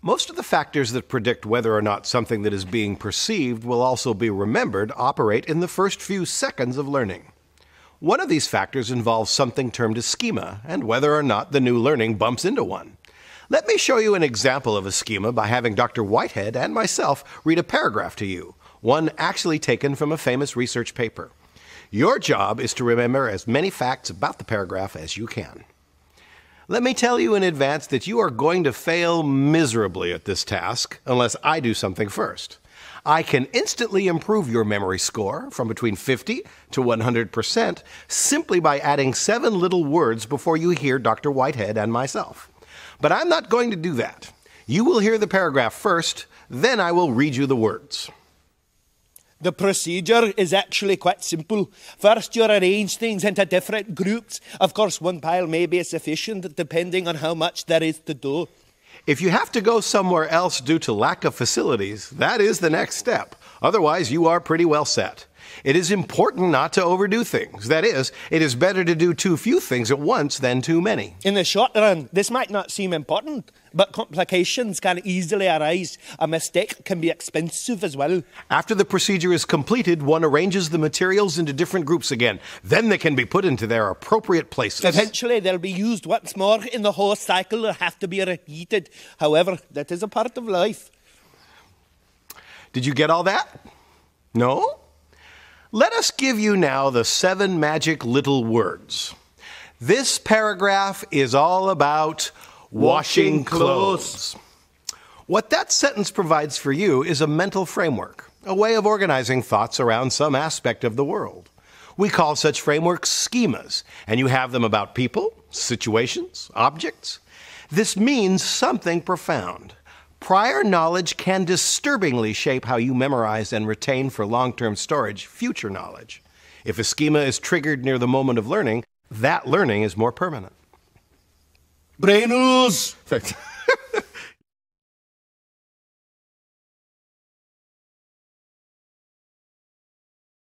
Most of the factors that predict whether or not something that is being perceived will also be remembered operate in the first few seconds of learning. One of these factors involves something termed a schema and whether or not the new learning bumps into one. Let me show you an example of a schema by having Dr. Whitehead and myself read a paragraph to you, one actually taken from a famous research paper. Your job is to remember as many facts about the paragraph as you can. Let me tell you in advance that you are going to fail miserably at this task unless I do something first. I can instantly improve your memory score from between 50 to 100% simply by adding seven little words before you hear Dr. Whitehead and myself. But I'm not going to do that. You will hear the paragraph first, then I will read you the words. The procedure is actually quite simple. First, you arrange things into different groups. Of course, one pile may be sufficient depending on how much there is to do. If you have to go somewhere else due to lack of facilities, that is the next step. Otherwise, you are pretty well set. It is important not to overdo things. That is, it is better to do too few things at once than too many. In the short run, this might not seem important, but complications can easily arise. A mistake can be expensive as well. After the procedure is completed, one arranges the materials into different groups again. Then they can be put into their appropriate places. Eventually, they'll be used once more in the whole cycle or have to be repeated. However, that is a part of life. Did you get all that? No? Let us give you now the seven magic little words. This paragraph is all about washing clothes. What that sentence provides for you is a mental framework, a way of organizing thoughts around some aspect of the world. We call such frameworks schemas, and you have them about people, situations, objects. This means something profound. Prior knowledge can disturbingly shape how you memorize and retain for long term storage future knowledge. If a schema is triggered near the moment of learning, that learning is more permanent. Brain